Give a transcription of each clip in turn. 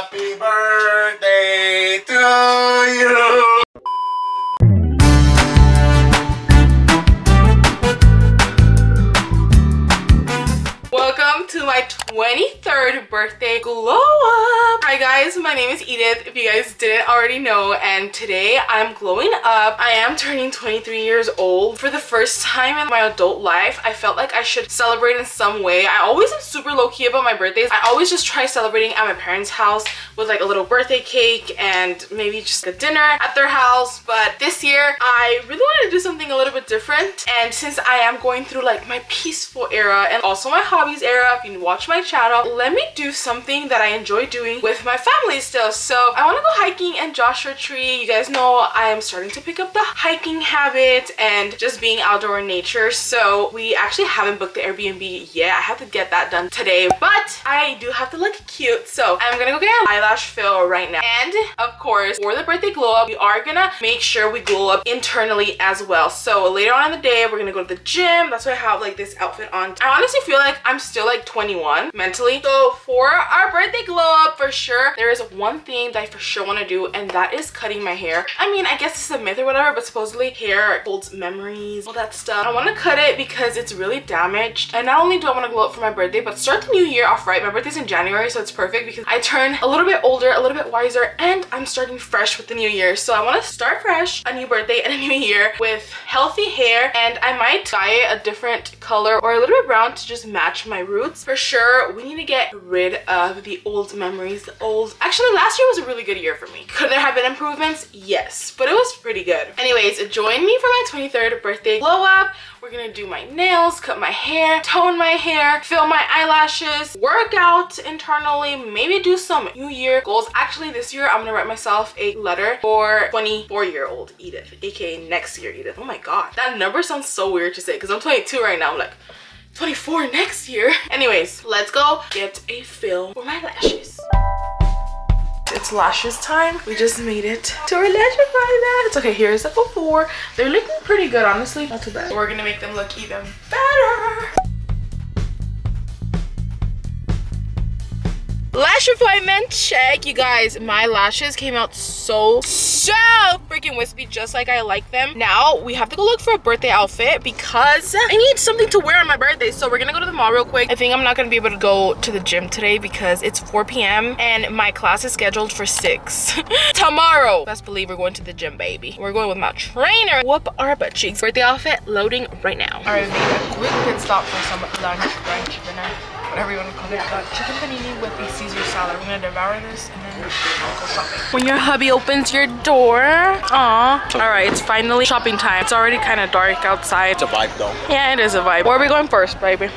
Happy birthday birthday glow up. Hi guys, my name is Edith if you guys didn't already know and today I'm glowing up. I am turning 23 years old. For the first time in my adult life, I felt like I should celebrate in some way. I always am super low-key about my birthdays. I always just try celebrating at my parents' house with like a little birthday cake and maybe just a dinner at their house. But this year, I really wanted to do something a little bit different. And since I am going through like my peaceful era and also my hobbies era, if you watch my channel, let me do something that I enjoy doing with my family still. So I want to go hiking in Joshua Tree. You guys know I am starting to pick up the hiking habit and just being outdoor in nature. So we actually haven't booked the Airbnb yet. I have to get that done today, but I do have to look cute. So I'm gonna go get an eyelash fill right now. And of course, for the birthday glow up, we are gonna make sure we glow up internally as well. So later on in the day, we're gonna go to the gym. That's why I have like this outfit on. I honestly feel like I'm still like 21 mentally. So for our birthday glow up, for sure, there is one thing that I for sure want to do, and that is cutting my hair. I mean, I guess it's a myth or whatever, but supposedly hair holds memories, all that stuff. I want to cut it because it's really damaged. And not only do I want to glow up for my birthday, but start the new year off right. My birthday's in January, so it's perfect because I turn a little bit older, a little bit wiser, and I'm starting fresh with the new year. So I want to start fresh, a new birthday and a new year with healthy hair, and I might dye it a different color or a little bit brown to just match my roots. For sure, we need to get rid of the old memories, the old... Actually, last year was a really good year for me. Could there have been improvements? Yes, but it was pretty good. Anyways, join me for my 23rd birthday glow up. We're gonna do my nails, cut my hair, tone my hair, fill my eyelashes, work out internally, maybe do some new year goals. Actually, this year I'm gonna write myself a letter for 24 year old Edith, aka next year Edith. Oh my god, that number sounds so weird to say because I'm 22 right now. I'm like, 24 next year. Anyways, let's go get a fill for my lashes. It's lashes time. We just made it to our lash appointment. It's okay, here's the before. They're looking pretty good, honestly. Not too bad. We're gonna make them look even better. Lash appointment check. You guys, my lashes came out so, so freaking wispy, just like I like them. Now, we have to go look for a birthday outfit because I need something to wear on my birthday. So we're gonna go to the mall real quick. I think I'm not gonna be able to go to the gym today because it's 4 p.m. and my class is scheduled for 6 tomorrow. Best believe we're going to the gym, baby. We're going with my trainer. Whoop our butt cheeks. Birthday outfit loading right now. All right, a quick pit stop for some lunch, brunch, dinner whatever you want to call it. Got chicken panini with a Caesar salad. We're gonna devour this and then go shopping. When your hubby opens your door, aw. All right, it's finally shopping time. It's already kind of dark outside. It's a vibe though. Yeah, it is a vibe. Where are we going first, baby?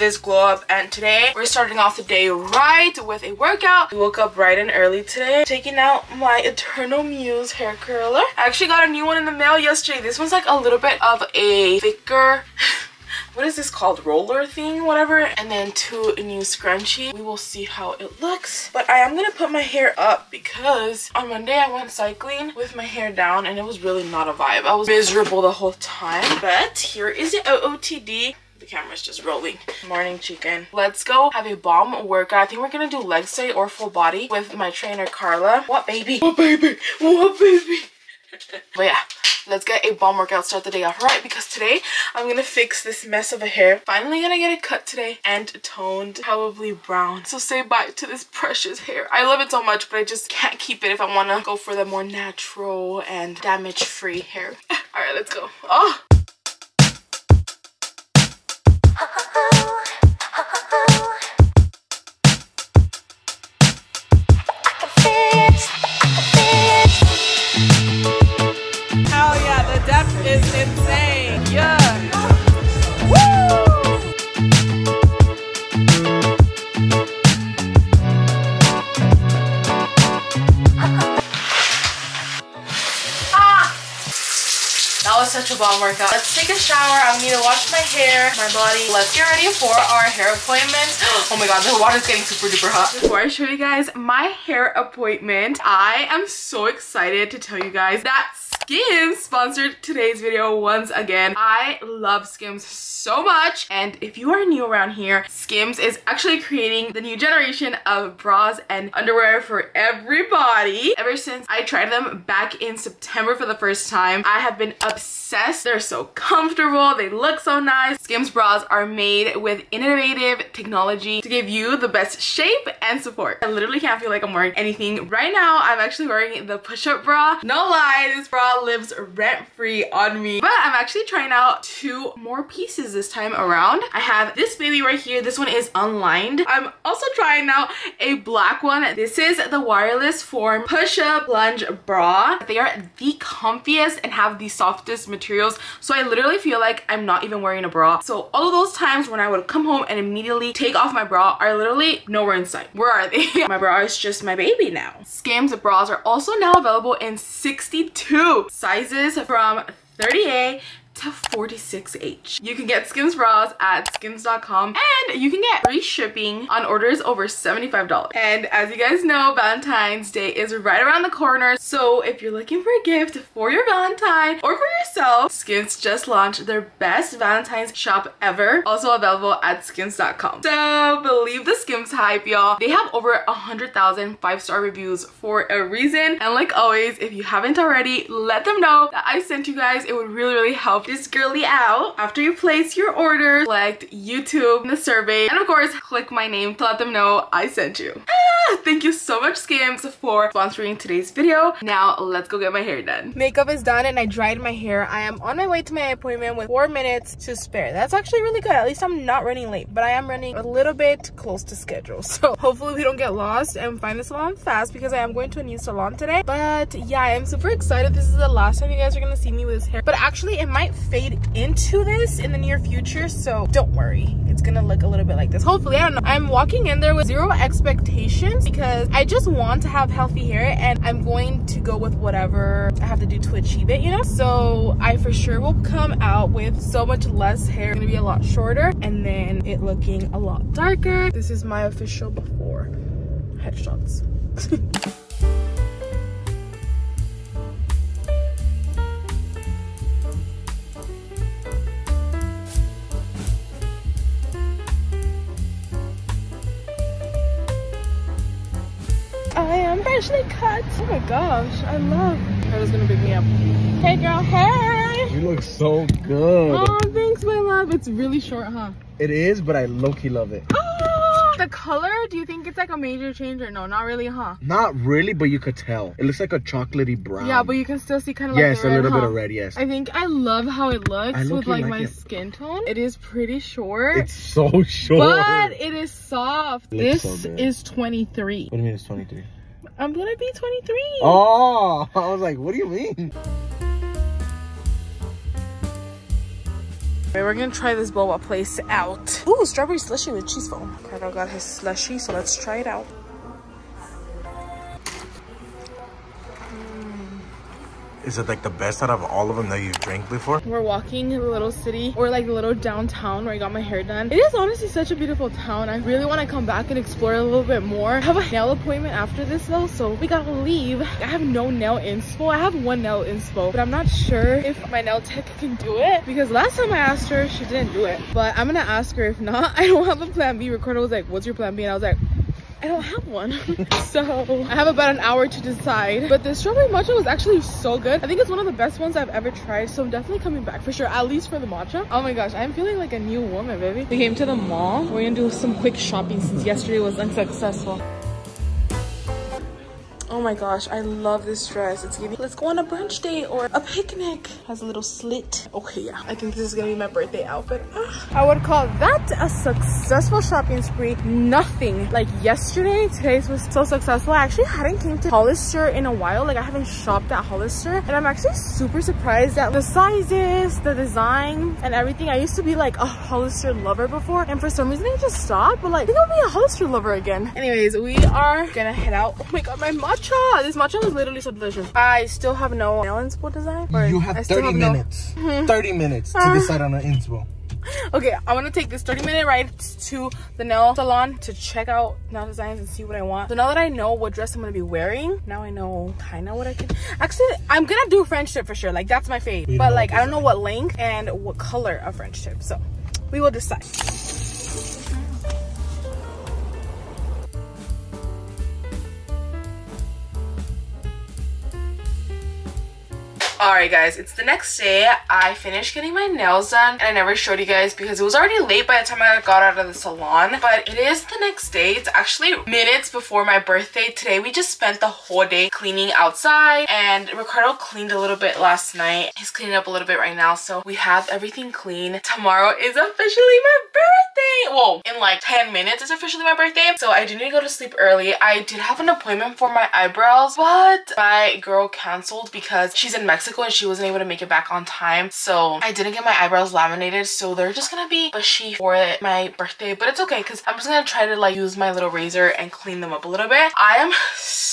This glow up and today we're starting off the day right with a workout. We woke up bright and early today. Taking out my Eternal Muse hair curler. I actually got a new one in the mail yesterday. This one's like a little bit of a thicker what is this called roller thing whatever and then two new scrunchie we will see how it looks but i am gonna put my hair up because on monday i went cycling with my hair down and it was really not a vibe i was miserable the whole time but here is the ootd camera's just rolling. Morning chicken. Let's go have a bomb workout. I think we're gonna do legs today or full body with my trainer Carla. What baby? What baby? What baby? but yeah, let's get a bomb workout, start the day off right because today I'm gonna fix this mess of a hair. Finally gonna get it cut today and toned, probably brown. So say bye to this precious hair. I love it so much, but I just can't keep it if I wanna go for the more natural and damage-free hair. All right, let's go. Oh. Such a bomb workout. Let's take a shower. I need to wash my hair, my body. Let's get ready for our hair appointment. Oh my god, the water's getting super duper hot. Before I show you guys my hair appointment, I am so excited to tell you guys that Skims sponsored today's video once again. I love Skims so much and if you are new around here, Skims is actually creating the new generation of bras and underwear for everybody. Ever since I tried them back in September for the first time, I have been obsessed. They're so comfortable, they look so nice. Skims bras are made with innovative technology to give you the best shape and support. I literally can't feel like I'm wearing anything. Right now, I'm actually wearing the push-up bra. No lie, this bra lives rent-free on me. But I'm actually trying out two more pieces this time around. I have this baby right here. This one is unlined. I'm also trying out a black one. This is the wireless form push-up plunge bra. They are the comfiest and have the softest materials. So I literally feel like I'm not even wearing a bra. So all of those times when I would come home and immediately take off my bra are literally nowhere in sight. Where are they? my bra is just my baby now. Skims bras are also now available in 62 sizes from 30A to 46H. You can get Skims bras at skims.com and you can get free shipping on orders over $75. And as you guys know, Valentine's Day is right around the corner. So if you're looking for a gift for your Valentine or for yourself, Skims just launched their best Valentine's shop ever. Also available at skims.com. So believe the Skims hype, y'all. They have over 100,000 five-star reviews for a reason. And like always, if you haven't already, let them know that I sent you guys. It would really, really help this girly out. After you place your order, select YouTube in the survey, and of course, click my name to let them know I sent you. Ah, thank you so much, Skims, for sponsoring today's video. Now, let's go get my hair done. Makeup is done and I dried my hair. I am on my way to my appointment with four minutes to spare. That's actually really good. At least I'm not running late, but I am running a little bit close to schedule. So hopefully we don't get lost and find the salon fast because I am going to a new salon today. But yeah, I am super excited. This is the last time you guys are gonna see me with this hair. But actually, it might fade into this in the near future so don't worry. It's gonna look a little bit like this. Hopefully i don't know. I'm walking in there with zero expectations because i just want to have healthy hair and i'm going to go with whatever i have to do to achieve it you know? So i for sure will come out with so much less hair. It's gonna be a lot shorter and then it looking a lot darker. This is my official before headshots I am freshly cut. Oh my gosh, I love. Carla's gonna pick me up. Hey girl, hey! You look so good. Oh, thanks my love. It's really short, huh? It is, but I low-key love it. Oh, the color, do you think it's like a major change or no? Not really, huh? Not really, but you could tell. It looks like a chocolatey brown. Yeah, but you can still see kind of like Yes, the a red, little bit huh? of red, yes. I think I love how it looks I with like, like my it. skin tone. It is pretty short. It's so short. but it is soft. It This so is 23. What do you mean it's 23? I'm gonna be 23. Oh, I was like, what do you mean? Alright, we're gonna try this boba place out. Ooh, strawberry slushy with cheese foam. Cardo got his slushy, so let's try it out. Is it like the best out of all of them that you've drank before? We're walking in the little city or like the little downtown where I got my hair done. It is honestly such a beautiful town. I really want to come back and explore a little bit more. I have a nail appointment after this though, so we gotta leave. I have no nail inspo. I have one nail inspo, but I'm not sure if my nail tech can do it because last time I asked her, she didn't do it. But I'm gonna ask her if not. I don't have a plan B. Ricardo was like, what's your plan B? And I was like, I don't have one. so I have about an hour to decide. But the strawberry matcha was actually so good. I think it's one of the best ones I've ever tried. So I'm definitely coming back for sure, at least for the matcha. Oh my gosh, I'm feeling like a new woman, baby. We came to the mall. We're gonna do some quick shopping since yesterday was unsuccessful. Oh my gosh, I love this dress. It's giving, let's go on a brunch date or a picnic. Has a little slit. Okay, yeah. I think this is gonna be my birthday outfit. Ah. I would call that a successful shopping spree. Nothing like yesterday. Today's was so successful. I actually hadn't came to Hollister in a while. Like I haven't shopped at Hollister. And I'm actually super surprised at the sizes, the design, and everything. I used to be like a Hollister lover before. And for some reason I just stopped. But like, I think I'll be a Hollister lover again. Anyways, we are gonna head out. Oh my god, my matcha matcha. This matcha was literally so delicious. I still have no nail inspo design. You have still 30 no- minutes. 30 minutes to ah. decide on an inspo. Okay, I'm gonna take this 30 minute ride to the nail salon to check out nail designs and see what I want. So now that I know what dress I'm gonna be wearing, now I know kind of what I can. Actually, I'm gonna do French tip for sure. Like that's my fave. We But like I don't know what length and what color of French tip. So we will decide. Alright guys, it's the next day. I finished getting my nails done and I never showed you guys because it was already late by the time I got out of the salon. But it is the next day. It's actually minutes before my birthday. Today we just spent the whole day cleaning outside and Ricardo cleaned a little bit last night. He's cleaning up a little bit right now so we have everything clean. Tomorrow is officially my birthday. Whoa, in like 10 minutes it's officially my birthday. So I do need to go to sleep early. I did have an appointment for my eyebrows but my girl canceled because she's in Mexico and she wasn't able to make it back on time. So I didn't get my eyebrows laminated. So they're just gonna be bushy for my birthday. But it's okay because I'm just gonna try to like use my little razor and clean them up a little bit. I am so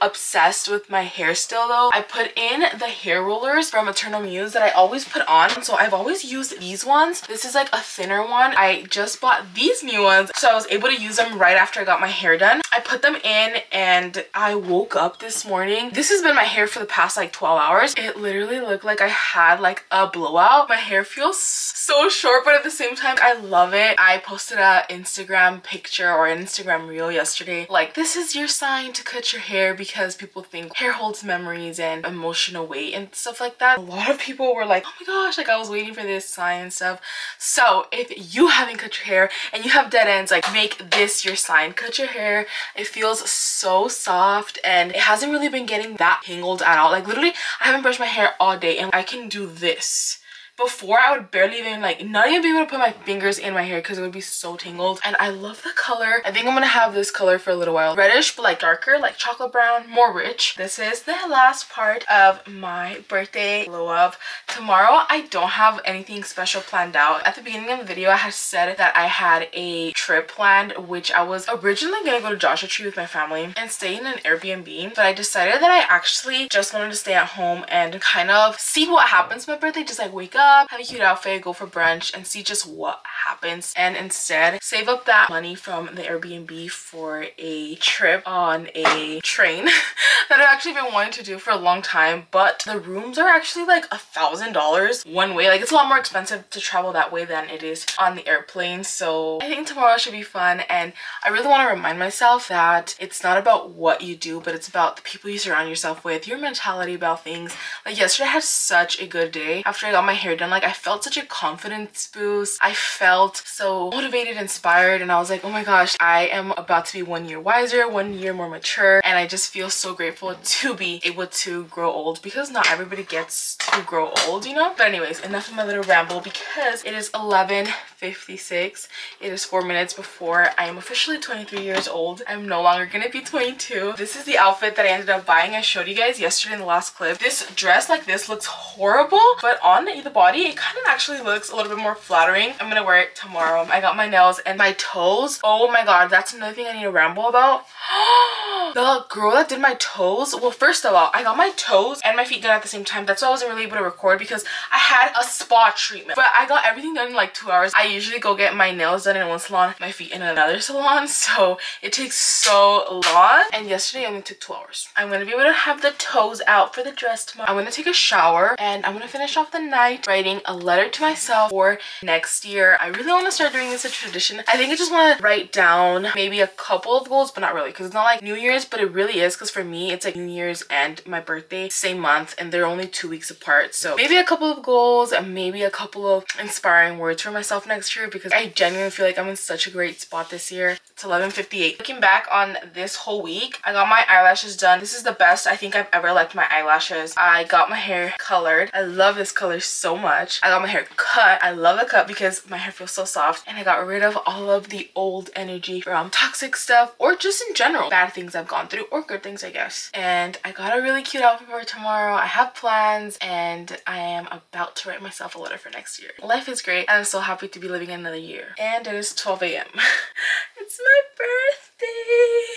obsessed with my hair still though. I put in the hair rollers from Eternal Muse that I always put on. So I've always used these ones. This is like a thinner one. I just bought these new ones. So I was able to use them right after I got my hair done. I put them in and I woke up this morning. This has been my hair for the past like 12 hours. It literally looked like I had like a blowout. My hair feels so short but at the same time I love it. I posted a Instagram picture or an Instagram reel yesterday. Like this is your sign to cut your hair because people think hair holds memories and emotional weight and stuff like that. A lot of people were like, oh my gosh, like I was waiting for this sign and stuff. So if you haven't cut your hair and you have dead ends, like make this your sign. Cut your hair. It feels so soft and it hasn't really been getting that tangled at all. Like literally, I haven't brushed my hair all day and I can do this before I would barely even like not even be able to put my fingers in my hair because it would be so tangled. And I love the color. I think I'm gonna have this color for a little while. Reddish but like darker like chocolate brown more rich. This is the last part of my birthday glow up. Tomorrow I don't have anything special planned out. At the beginning of the video I had said that I had a trip planned which I was originally gonna go to Joshua Tree with my family and stay in an Airbnb but I decided that I actually just wanted to stay at home and kind of see what happens my birthday. Just like wake up have a cute outfit go for brunch and see just what happens and instead save up that money from the Airbnb for a trip on a train that I've actually been wanting to do for a long time but the rooms are actually like a thousand dollars one way. Like it's a lot more expensive to travel that way than it is on the airplane so I think tomorrow should be fun and I really want to remind myself that it's not about what you do but it's about the people you surround yourself with your mentality about things. Like yesterday I had such a good day. After I got my hair done like I felt such a confidence boost. I felt so motivated inspired and I was like oh my gosh I am about to be one year wiser one year more mature and I just feel so grateful to be able to grow old because not everybody gets to grow old you know? But anyways enough of my little ramble because it is 11:56. it is four minutes before I am officially 23 years old. I'm no longer gonna be 22 this is the outfit that I ended up buying. I showed you guys yesterday in the last clip. This dress like this looks horrible but on the body it kind of actually looks a little bit more flattering. I'm gonna wear it tomorrow. I got my nails and my toes. Oh my god that's another thing I need to ramble about. The girl that did my toes well first of all I got my toes and my feet done at the same time. That's why I wasn't really able to record because I had a spa treatment. But I got everything done in like two hours. I usually go get my nails done in one salon my feet in another salon. So it takes so long. And yesterday only took two hours. I'm gonna be able to have the toes out for the dress tomorrow. I'm gonna take a shower and I'm gonna finish off the night writing a letter to myself for next year. I really want to start doing this a tradition. I think I just want to write down maybe a couple of goals but not really because it's not like New Year's but it really is because for me it's like New Year's and my birthday same month and they're only two weeks apart. So maybe a couple of goals and maybe a couple of inspiring words for myself next year because I genuinely feel like I'm in such a great spot this year it's 11:58 looking back on this whole week I got my eyelashes done. This is the best I think I've ever liked my eyelashes. I got my hair colored. I love this color so much. I got my hair cut. I love the cut because my hair feels so soft. And I got rid of all of the old energy from toxic stuff or just in general. Bad things I've gone through or good things I guess. And I got a really cute outfit for tomorrow. I have plans and I am about to write myself a letter for next year. Life is great. And I'm so happy to be living another year. And it is 12 a.m it's my birthday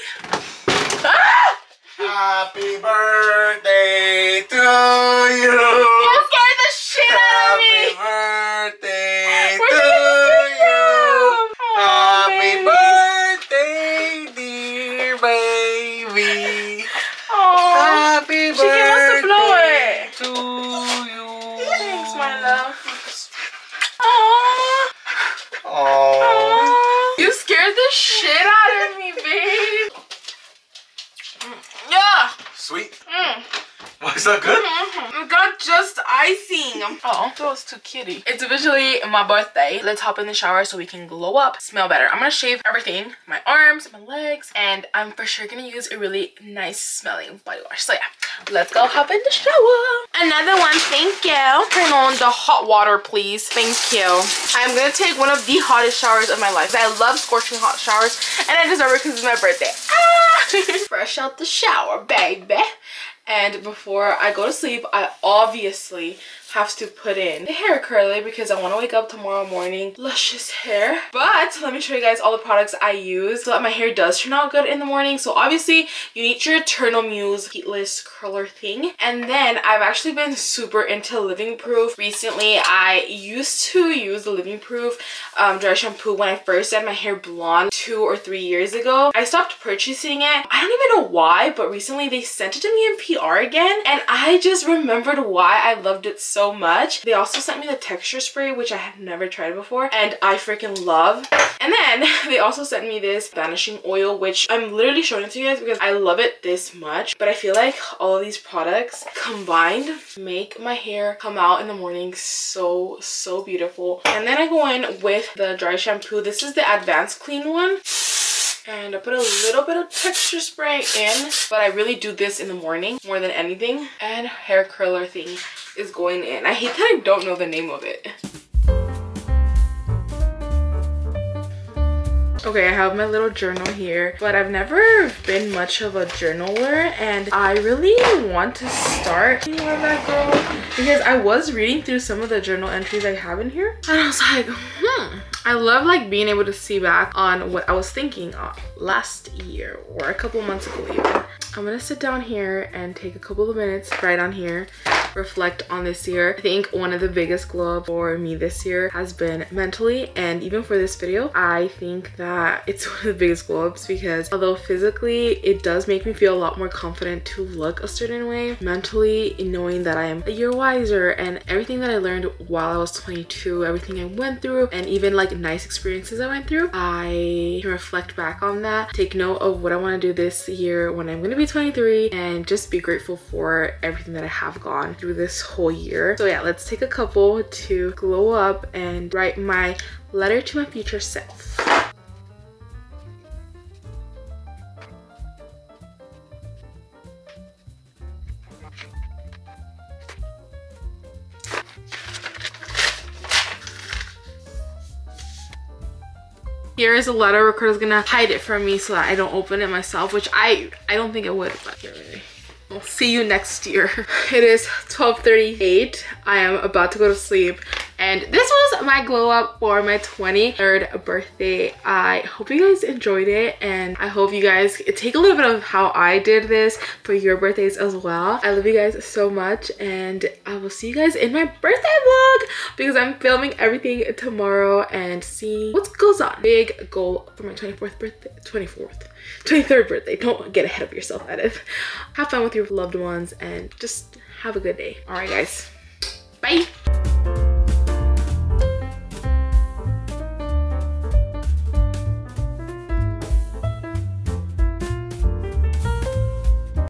ah! Happy birthday to you. You scared the shit out of me. Happy birthday Where'd to you get you. this from? Happy Oh, birthday, dear baby. Aw. Happy She gave us the birthday blower. to you. Thanks, my love. Aww. Aww. You scared the shit out of me, babe. Yeah. Sweet. Mm. Was that good? Mm, got just icing. Was too kitty. It's officially my birthday. Let's hop in the shower so we can glow up, smell better. I'm gonna shave everything, my arms, my legs, and I'm for sure gonna use a really nice smelling body wash. So yeah, let's go hop in the shower. Another one, thank you. Turn on the hot water, please. Thank you. I'm gonna take one of the hottest showers of my life. I love scorching hot showers, and I deserve it because it's my birthday. Ah! Fresh out the shower, baby. And before I go to sleep, I obviously have to put in the hair curler because I want to wake up tomorrow morning luscious hair. But let me show you guys all the products I use so that my hair does turn out good in the morning. So obviously you need your Eternal Muse heatless curler thing. And then I've actually been super into Living Proof. Recently I used to use the Living Proof um, dry shampoo when I first had my hair blonde two or three years ago. I stopped purchasing it. I don't even know why, but recently they sent it to me in PR again. And I just remembered why I loved it so much. They also sent me the texture spray, which I had never tried before, and I freaking love. And then they also sent me this vanishing oil, which I'm literally showing it to you guys because I love it this much. But I feel like all these products combined make my hair come out in the morning so, so beautiful. And then I go in with the dry shampoo. This is the advanced clean one and I put a little bit of texture spray in but I really do this in the morning more than anything and hair curler thing is going in. I hate that I don't know the name of it. Okay, I have my little journal here, but I've never been much of a journaler and I really want to start. More that girl because I was reading through some of the journal entries I have in here and I was like, hmm, I love like being able to see back on what I was thinking last year or a couple months ago even. I'm gonna sit down here and take a couple of minutes right on here reflect on this year. I think one of the biggest glow up for me this year has been mentally and even for this video, I think that it's one of the biggest glow ups because although physically it does make me feel a lot more confident to look a certain way, mentally knowing that I am a year wiser and everything that I learned while I was 22, everything I went through and even like nice experiences I went through, I can reflect back on that, take note of what I want to do this year when I'm going to be 23 and just be grateful for everything that I have gone through this whole year. So yeah, let's take a couple to glow up and write my letter to my future self. Here is a letter. Ricardo's gonna hide it from me so that I don't open it myself, which I I don't think it would, but here. I'll see you next year. It is 12.38. I am about to go to sleep. And this was my glow up for my 23rd birthday. I hope you guys enjoyed it and I hope you guys take a little bit of how I did this for your birthdays as well. I love you guys so much and I will see you guys in my birthday vlog because I'm filming everything tomorrow and see what goes on. Big goal for my 24th birthday, 24th. 23rd birthday. Don't get ahead of yourself, Edith. Have fun with your loved ones and just have a good day. All right, guys. Bye.